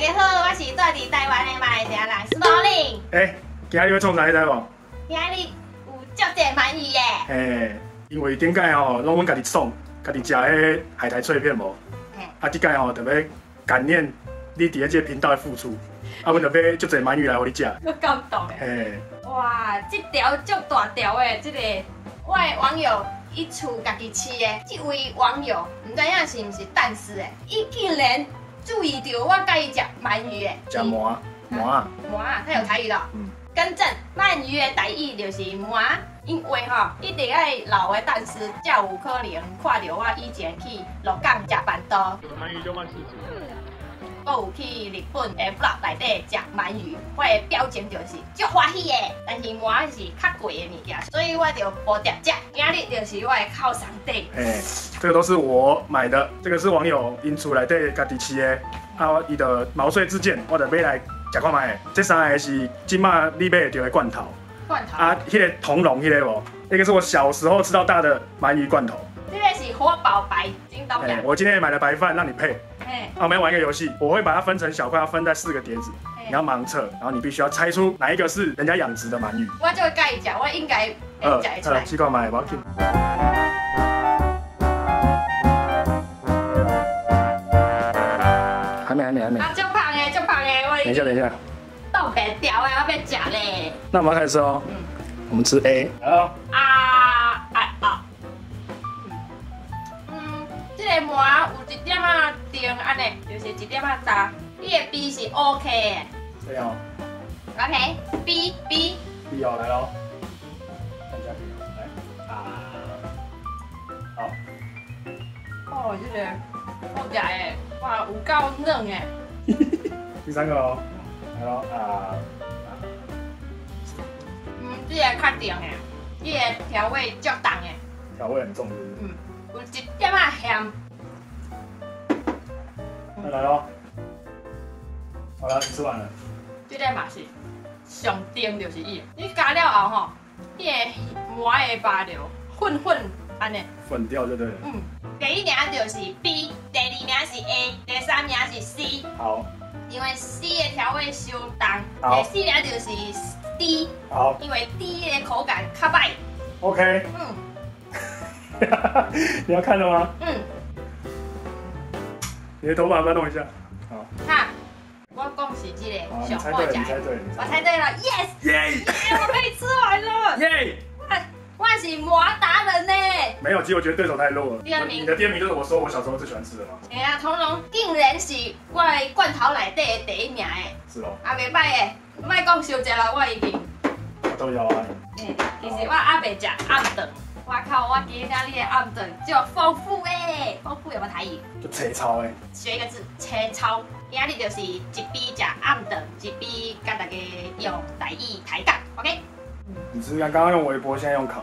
大家好，我是住伫台湾的马来西亚人 Story。哎，今日要创啥你知无？今日有足济鳗鱼耶！嘿，因为顶届吼，拢阮家己创，家己食迄海苔脆片无。嘿，啊，即届吼特别感念你伫即个频道的付出，啊，阮特别足济鳗鱼来互你食。我感动诶！嘿，哇，这条足大条的，这个我的网友伊厝家己饲的，这位网友唔知影是毋是蛋丝诶，伊竟然注意到我介意食鳗鱼的。食鳗鳗啊，鳗啊，他有台语咯。嗯，更正，鳗鱼的台语就是鳗，因为吼一定爱老的蛋丝，才有可能看到我以前去鹿港食饭多。鳗鱼就万事足。我有去日本的 vlog 内底食鳗鱼，我的表情就是足欢喜的。但是我是较贵的物件，所以我就无直食。今日就是我的靠山地。哎，这个都是我买的，这个是网友因厝内底家己饲的，啊，伊的毛遂自荐，我就买来食看卖。这三个是今麦你买的罐头，罐头。啊，迄个铜龙迄个无，那个是我小时候吃到大的鳗鱼罐头。这个是活宝白金刀哎，我今天也买了白饭让你配。我们要玩一个游戏，我会把它分成小块，要分在四个碟子，你要盲测，然后你必须要猜出哪一个是人家养殖的鳗鱼。我就会介意食，我应该会食得出来。七块买，不要紧。还没，还没，还没。啊，就胖哎，就胖哎，我等一下，等一下。豆白条哎，我要食咧。那我们要开始哦。嗯。我们吃 A。好。啊啊啊！嗯，这个膜有一点啊甜，安尼就是一点啊渣。你的 B 是 OK 的。对哦。OK，B B。B 哦，来喽。看一下 B 哦，来。啊。好。哦，这个好食诶，哇，有够嫩诶。第三个哦，来喽啊。嗯，这个较甜诶，这个调味足重诶。调味很重，是是？嗯，有一点啊咸。那来喽。好了，你吃完了。这个嘛是上甜就是伊，你加了后吼，你的馍的巴流混混安尼。混掉就对了。嗯，第一名就是 B，第二名是 A，第三名是 C。好。因为 C 的调味相重。好。第四名就是 D。好。因为 D 的口感较歹。OK。嗯。你要看了吗？嗯。你的头发要弄一下。好。看。我恭喜这个小货架，我猜对了，yes，耶，我可以吃完了，耶，我是魔达人呢。没有，其实我觉得对手太弱了。第二名，你的第二名就是我说我小时候最喜欢吃的吗。哎呀，铜龙竟然是我的罐头内底的第一名诶。是哦。啊，袂歹诶，莫讲小食了，我已经。我都有啊。诶，其实我阿袂食暗顿。我靠，我今日你的暗顿就丰富诶，丰富有冇台语？就切操诶。学一个字，切操。今日就是一边食暗顿，一边跟大家用台语抬杠，OK？你是刚刚刚用微波，现在用烤。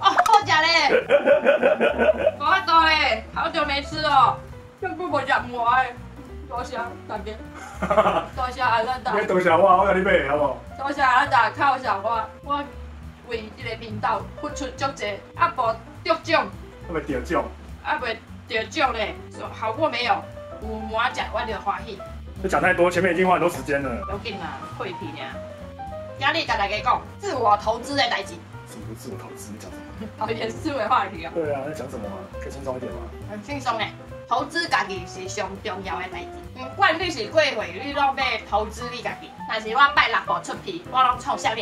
哦，好食嘞！我法多嘞，好久没吃了，又不我食馍诶，多谢大家，多谢阿兰达。你多谢我，我甲你买，好不？多谢阿兰达犒赏我，我为这个频道付出足济，啊无得奖，啊未得奖，啊未得奖嘞，好过没有？有馍食，我就欢喜。你讲太多，前面已经花很多时间了。要紧啊，废皮呢。今日甲大家讲自我投资的代志。什么自我投资？你讲什么？好严肃的话题啊。对啊，在讲什么啊？可以轻松一点吗？很轻松诶，投资家己是上重要的代志。不，管你是过会，你拢要投资你家己。但是我拜六步出皮，我拢创啥物？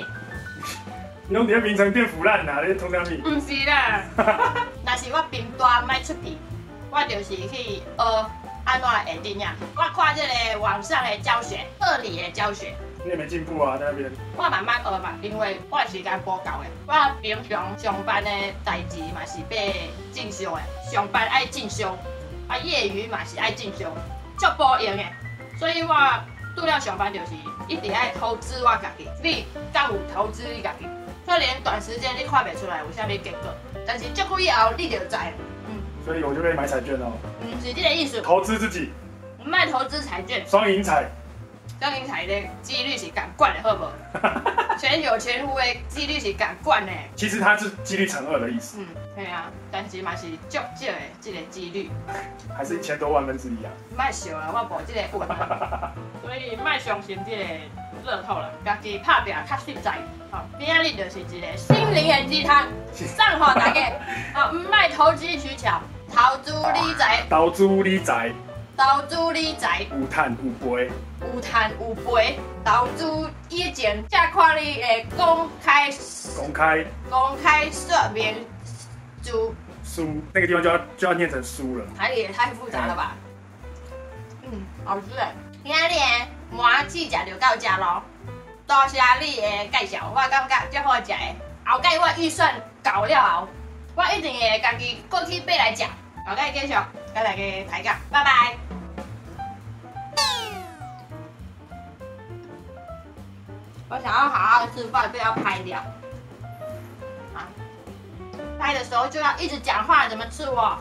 你拢伫咧名城变腐烂啦，你创啥物？唔是啦，但是我平大卖出去，我就是去学。安怎来下电影？我看这个网上的教学，二里的教学，你也没进步啊，在那边。我慢慢学嘛，因为我时间不够的。我平常上班的代志嘛是被进修的，上班爱进修，啊业余嘛是爱进修，足无用的。所以我除了上班就是一直爱投资我家己。你敢有投资你家己？所以连短时间你看不出来有啥物结果，但是足久以后你就知。所以我就可以买彩券哦。嗯，是这个意思。投资自己。卖投资彩券。双赢彩。双赢彩的几率是更高的，好不好？全有全无的几率是敢管的。其实它是几率乘二的意思，嗯，对啊，但是嘛是足少的这个几率。还是一千多万分之一啊。卖小啊，我无这个运啊，所以卖相信这个乐透啦，家己拍拼较实在。好，今日就是一个心灵的鸡汤，送互大家。好，唔卖投机取巧，投资理财，投资理财投资理财有赚有赔，有赚有赔。投资以前才看你的公开公开公开说明书，输那个地方就要就要念成输了。台语也太复杂了吧？嗯，好吃诶。今日的麻糍食就到这咯，多谢你的介绍，我感觉足好食的。后盖我预算够了后，我一定会家己过去买来食。后盖继续跟大家抬杠，拜拜。我想要好好吃饭，不要拍掉。啊，拍的时候就要一直讲话，怎么吃我？